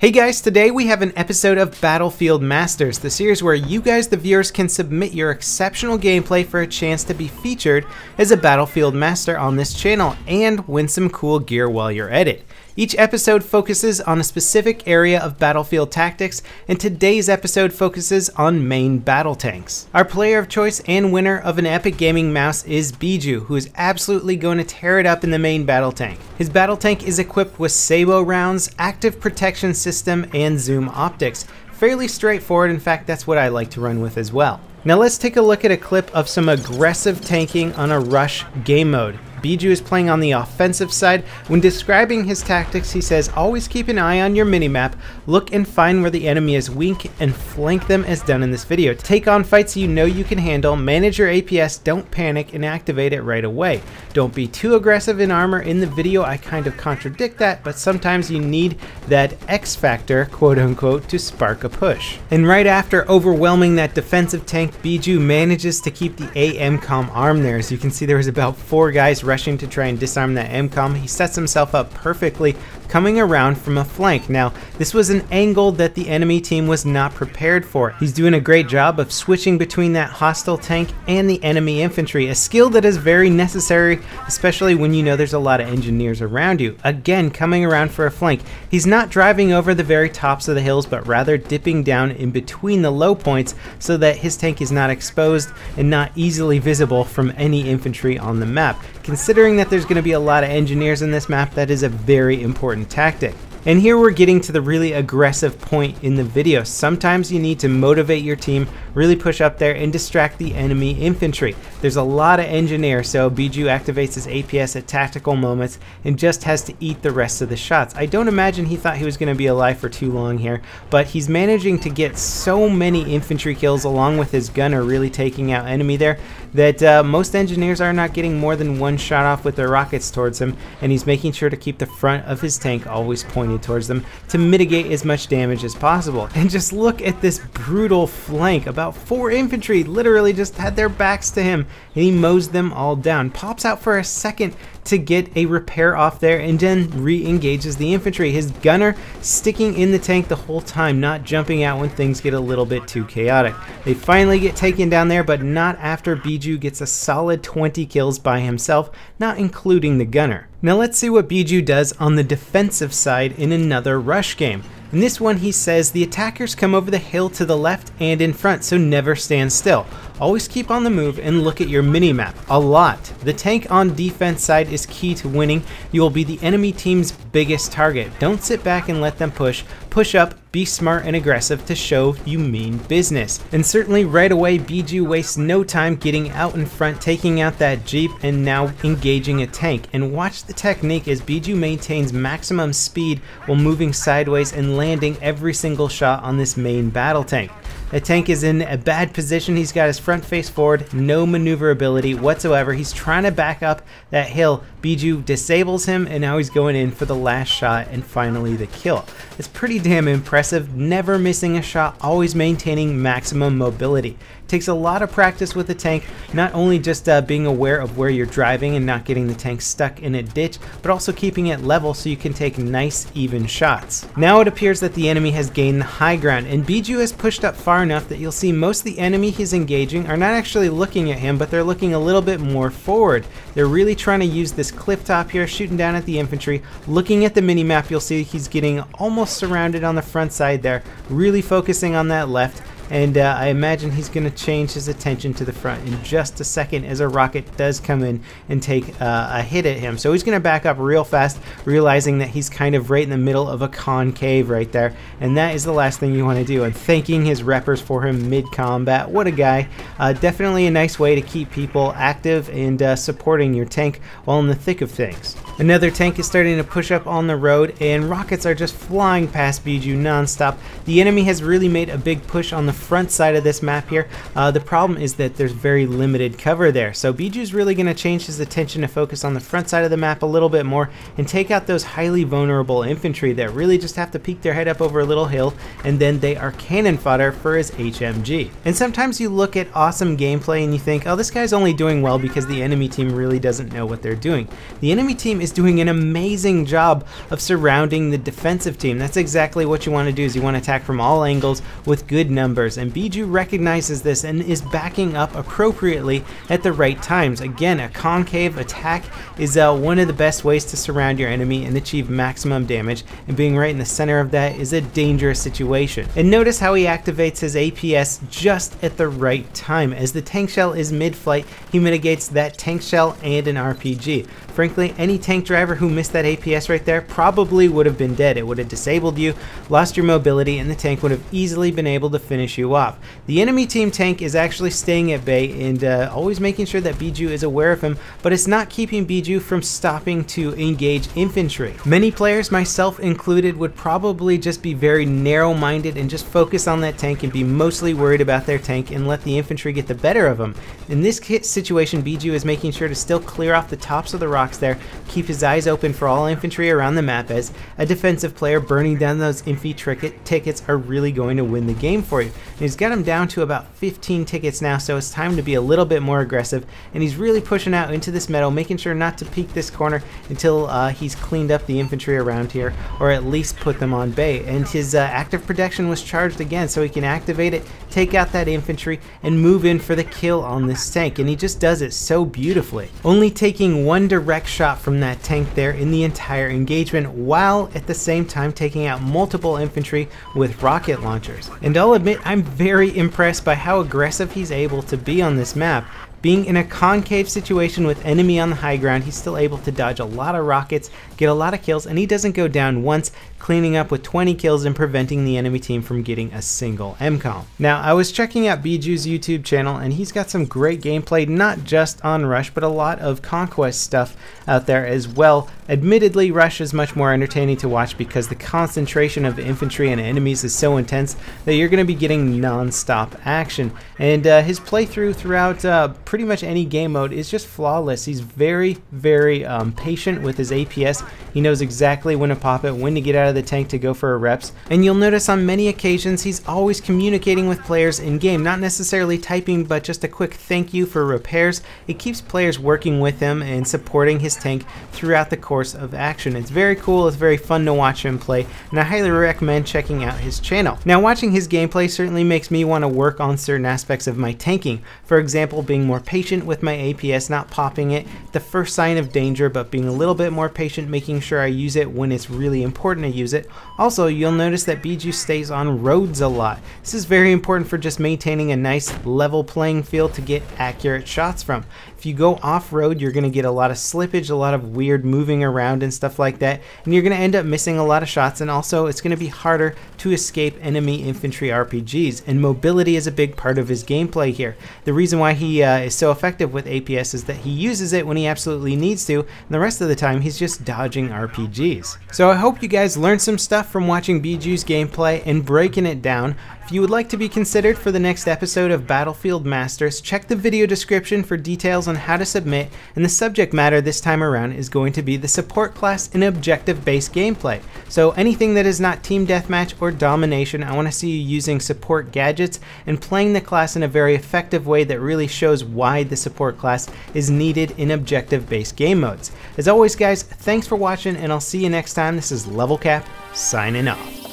Hey guys, today we have an episode of Battlefield Masters, the series where you guys, the viewers, can submit your exceptional gameplay for a chance to be featured as a Battlefield Master on this channel and win some cool gear while you're at it. Each episode focuses on a specific area of battlefield tactics, and today's episode focuses on main battle tanks. Our player of choice and winner of an Epic Gaming mouse is Bijuu, who is absolutely going to tear it up in the main battle tank. His battle tank is equipped with Sabot rounds, active protection system, and zoom optics. Fairly straightforward, in fact that's what I like to run with as well. Now let's take a look at a clip of some aggressive tanking on a rush game mode. Bijuu is playing on the offensive side. When describing his tactics, he says, always keep an eye on your minimap, look and find where the enemy is weak, and flank them as done in this video. Take on fights you know you can handle, manage your APS, don't panic, and activate it right away. Don't be too aggressive in armor. In the video, I kind of contradict that, but sometimes you need that X factor, quote unquote, to spark a push. And right after overwhelming that defensive tank, Bijuu manages to keep the MCOM arm there. As you can see, there was about four guys rushing to try and disarm that MCOM. He sets himself up perfectly, coming around from a flank. Now, this was an angle that the enemy team was not prepared for. He's doing a great job of switching between that hostile tank and the enemy infantry, a skill that is very necessary, especially when you know there's a lot of engineers around you. Again, coming around for a flank. He's not driving over the very tops of the hills, but rather dipping down in between the low points so that his tank is not exposed and not easily visible from any infantry on the map. Considering that there's going to be a lot of engineers in this map, that is a very important tactic. And here we're getting to the really aggressive point in the video. Sometimes you need to motivate your team, really push up there and distract the enemy infantry. There's a lot of engineers, so Bijuu activates his APS at tactical moments and just has to eat the rest of the shots. I don't imagine he thought he was going to be alive for too long here, but he's managing to get so many infantry kills along with his gunner really taking out enemy there that uh, most engineers are not getting more than one shot off with their rockets towards him, and he's making sure to keep the front of his tank always pointed towards them to mitigate as much damage as possible. And just look at this brutal flank. About four infantry literally just had their backs to him, and he mows them all down. Pops out for a second to get a repair off there and then re-engages the infantry. His gunner sticking in the tank the whole time, not jumping out when things get a little bit too chaotic. They finally get taken down there, but not after Bijuu gets a solid 20 kills by himself, not including the gunner. Now let's see what Bijuu does on the defensive side in another rush game. In this one, he says the attackers come over the hill to the left and in front, so never stand still. Always keep on the move and look at your minimap a lot. The tank on defense side is key to winning. You will be the enemy team's biggest target. Don't sit back and let them push. Push up, be smart and aggressive to show you mean business. And certainly right away, Bijuu wastes no time getting out in front, taking out that Jeep, and now engaging a tank. And watch the technique as Bijuu maintains maximum speed while moving sideways and landing every single shot on this main battle tank. The tank is in a bad position. He's got his front face forward, no maneuverability whatsoever. He's trying to back up that hill. Bijuu disables him, and now he's going in for the last shot and finally the kill. It's pretty damn impressive, never missing a shot, always maintaining maximum mobility. Takes a lot of practice with the tank, not only just uh, being aware of where you're driving and not getting the tank stuck in a ditch, but also keeping it level so you can take nice, even shots. Now it appears that the enemy has gained the high ground, and Bijuu has pushed up far enough that you'll see most of the enemy he's engaging are not actually looking at him, but they're looking a little bit more forward. They're really trying to use this cliff top here, shooting down at the infantry. Looking at the mini-map, you'll see he's getting almost surrounded on the front side there, really focusing on that left and uh, I imagine he's going to change his attention to the front in just a second as a rocket does come in and take uh, a hit at him. So he's going to back up real fast, realizing that he's kind of right in the middle of a concave right there, and that is the last thing you want to do. And thanking his reppers for him mid-combat. What a guy. Uh, definitely a nice way to keep people active and uh, supporting your tank while in the thick of things. Another tank is starting to push up on the road, and rockets are just flying past Bijuu non-stop. The enemy has really made a big push on the front side of this map here. Uh, the problem is that there's very limited cover there. So Bijuu's really going to change his attention to focus on the front side of the map a little bit more and take out those highly vulnerable infantry that really just have to peek their head up over a little hill and then they are cannon fodder for his HMG. And sometimes you look at awesome gameplay and you think, oh, this guy's only doing well because the enemy team really doesn't know what they're doing. The enemy team is doing an amazing job of surrounding the defensive team. That's exactly what you want to do is you want to attack from all angles with good numbers. And Bijuu recognizes this and is backing up appropriately at the right times. Again, a concave attack is uh, one of the best ways to surround your enemy and achieve maximum damage. And being right in the center of that is a dangerous situation. And notice how he activates his APS just at the right time. As the tank shell is mid-flight, he mitigates that tank shell and an RPG. Frankly, any tank driver who missed that APS right there probably would have been dead. It would have disabled you, lost your mobility, and the tank would have easily been able to finish you off. The enemy team tank is actually staying at bay and uh, always making sure that Bijuu is aware of him, but it's not keeping Bijuu from stopping to engage infantry. Many players, myself included, would probably just be very narrow-minded and just focus on that tank and be mostly worried about their tank and let the infantry get the better of them. In this situation, Bijuu is making sure to still clear off the tops of the rocks there, keep his eyes open for all infantry around the map as a defensive player burning down those infy tickets are really going to win the game for you. And he's got him down to about 15 tickets now, so it's time to be a little bit more aggressive. And he's really pushing out into this meadow, making sure not to peek this corner until uh, he's cleaned up the infantry around here, or at least put them on bay. And his uh, active protection was charged again, so he can activate it, take out that infantry, and move in for the kill on this tank. And he just does it so beautifully. Only taking one direct shot from that tank there in the entire engagement, while at the same time taking out multiple infantry with rocket launchers. And I'll admit, I'm very impressed by how aggressive he's able to be on this map. Being in a concave situation with enemy on the high ground, he's still able to dodge a lot of rockets, get a lot of kills, and he doesn't go down once, cleaning up with 20 kills and preventing the enemy team from getting a single MCOM. Now, I was checking out Bijuu's YouTube channel, and he's got some great gameplay, not just on Rush, but a lot of Conquest stuff out there as well. Admittedly, Rush is much more entertaining to watch because the concentration of infantry and enemies is so intense that you're going to be getting non-stop action. And uh, his playthrough throughout uh, pretty much any game mode is just flawless. He's very, very um, patient with his APS. He knows exactly when to pop it, when to get out of the tank to go for a reps. And you'll notice on many occasions he's always communicating with players in game, not necessarily typing, but just a quick thank you for repairs. It keeps players working with him and supporting his tank throughout the course of action. It's very cool, it's very fun to watch him play, and I highly recommend checking out his channel. Now watching his gameplay certainly makes me want to work on certain aspects of my tanking. For example, being more patient with my APS, not popping it the first sign of danger, but being a little bit more patient, making sure I use it when it's really important to use it. Also, you'll notice that Bijuu stays on roads a lot. This is very important for just maintaining a nice level playing field to get accurate shots from. If you go off-road, you're going to get a lot of slippage, a lot of weird moving around and stuff like that, and you're going to end up missing a lot of shots, and also it's going to be harder to escape enemy infantry RPGs, and mobility is a big part of his gameplay here. The reason why he uh, is so effective with APS is that he uses it when he absolutely needs to, and the rest of the time he's just dodging RPGs. So I hope you guys learned some stuff from watching Bijuu's gameplay and breaking it down. If you would like to be considered for the next episode of Battlefield Masters, check the video description for details on how to submit, and the subject matter this time around is going to be the support class in objective-based gameplay. So anything that is not team deathmatch or domination, I want to see you using support gadgets and playing the class in a very effective way that really shows why the support class is needed in objective-based game modes. As always guys, thanks for watching and I'll see you next time. This is Level Cap, signing off.